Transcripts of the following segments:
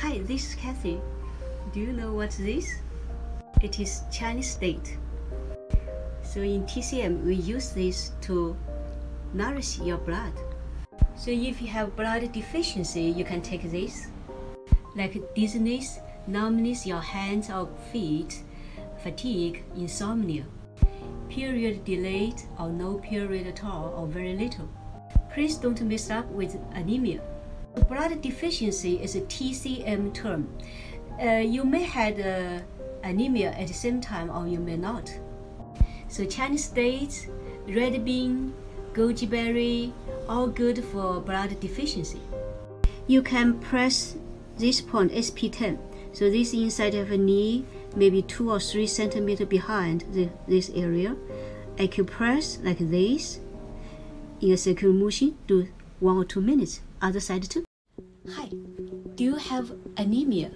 Hi, this is Kathy. Do you know what's this? Is? It is Chinese date. So in TCM, we use this to nourish your blood. So if you have blood deficiency, you can take this. Like dizziness, numbness your hands or feet, fatigue, insomnia, period delayed or no period at all or very little. Please don't mix up with anemia. Blood deficiency is a TCM term. Uh, you may have uh, anemia at the same time or you may not. So Chinese dates, red bean, goji berry, all good for blood deficiency. You can press this point SP10. So this inside of a knee, maybe two or three centimeter behind the, this area. Acupress like this. In a circular motion, do one or two minutes. Other side too. Hi, do you have anemia?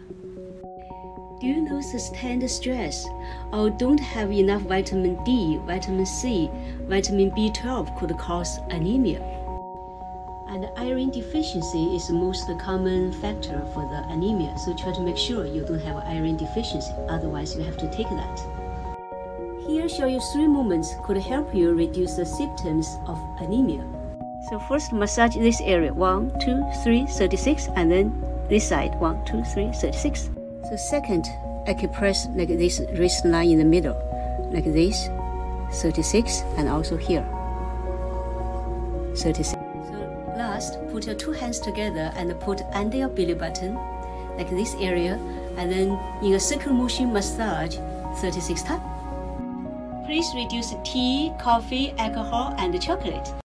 Do you know sustained stress or don't have enough vitamin D, vitamin C, vitamin B12 could cause anemia? And iron deficiency is the most common factor for the anemia, so try to make sure you don't have iron deficiency, otherwise you have to take that. Here show you three movements could help you reduce the symptoms of anemia. So first massage this area, one, two, three, 36, and then this side, one, two, three, 36. So second, I can press like this wrist line in the middle, like this, 36, and also here, 36. So last, put your two hands together and put under your belly button, like this area, and then in a circle motion massage, 36 times. Please reduce tea, coffee, alcohol, and chocolate.